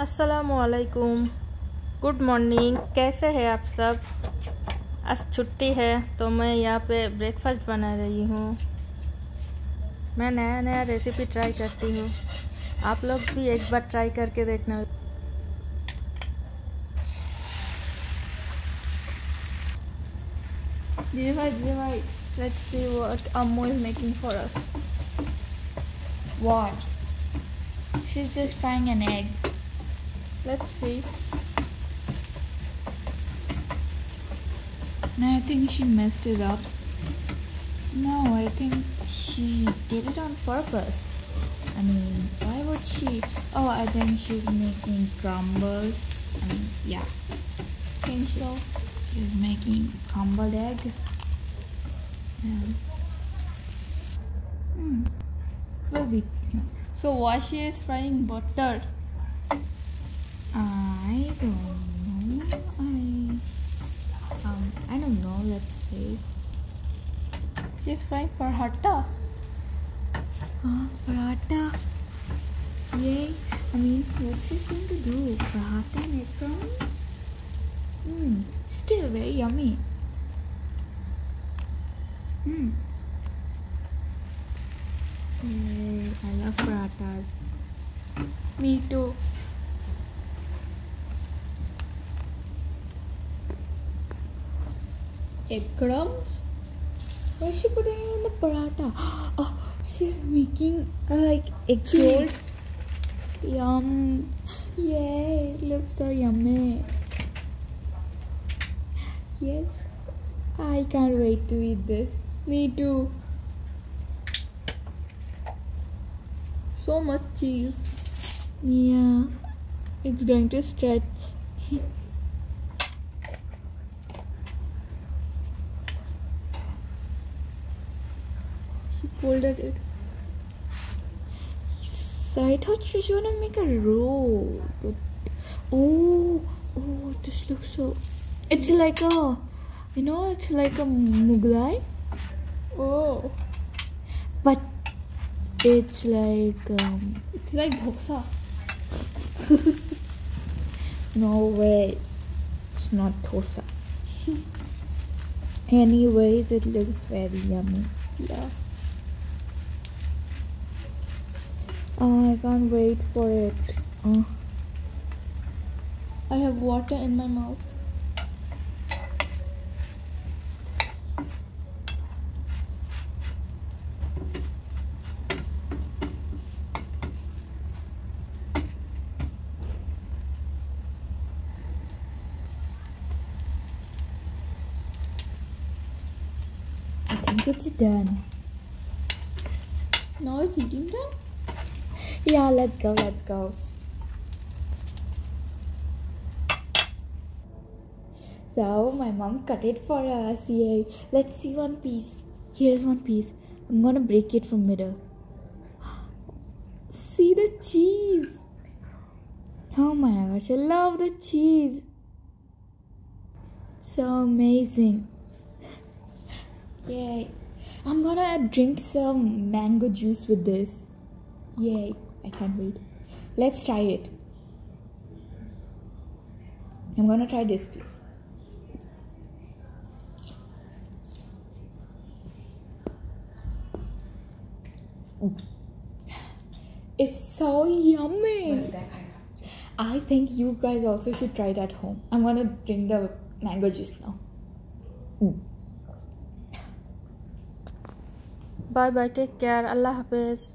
असलकुम good morning कैसे हैं आप सब आज छुट्टी है तो मैं यहाँ पे ब्रेकफास्ट बना रही हूँ मैं नया नया रेसिपी ट्राई करती हूँ आप लोग भी एक बार ट्राई करके देखना जी भाई जी भाई, let's see what Ammo is making for us. What? She's just frying an egg. Let's see. No, I think she messed it up. No, I think she did it on purpose. I mean, why would she? Oh, I think she's making crumbles. I mean, yeah. Think so. She's making crumbled egg. Hmm. Will be. So why she is frying butter? I don't know. I um I don't know. Let's see. She's frying paratha. Huh? Paratha. Yay. I mean, what's she going to do? Paratha and egg Hmm. Still very yummy. Hmm. Yay, I love parathas. Me too. Egg crumbs? Why is she putting it in the paratha? Oh, she's making uh, like egg rolls. Yum. Yay, it looks so yummy. Yes, I can't wait to eat this. Me too. So much cheese. Yeah, it's going to stretch. she folded it. So I thought she was gonna make a roll. But oh, oh, this looks so. It's like a you know, it's like a Mughlai. Oh. But it's like um it's like dhoksa. no way. It's not dosa. Anyways, it looks very yummy. Yeah. Oh, I can't wait for it. Oh. I have water in my mouth. I think it's done. Now it's eating done? Yeah, let's go, let's go. So my mom cut it for us. Yay. Let's see one piece. Here's one piece. I'm gonna break it from middle. See the cheese. Oh my gosh, I love the cheese. So amazing. Yay. I'm gonna drink some mango juice with this. Yay. I can't wait. Let's try it. I'm gonna try this piece. It's so yummy. I think you guys also should try it at home. I'm gonna drink the mango juice now. Mm. Bye bye, take care. Allah Hafiz.